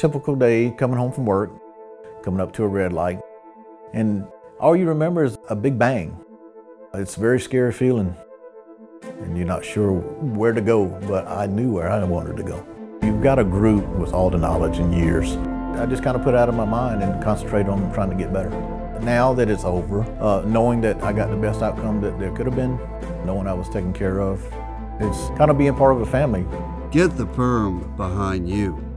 typical day coming home from work, coming up to a red light, and all you remember is a big bang. It's a very scary feeling, and you're not sure where to go, but I knew where I wanted to go. You've got a group with all the knowledge and years. I just kind of put out of my mind and concentrate on trying to get better. Now that it's over, uh, knowing that I got the best outcome that there could have been, knowing I was taken care of, it's kind of being part of a family. Get the firm behind you.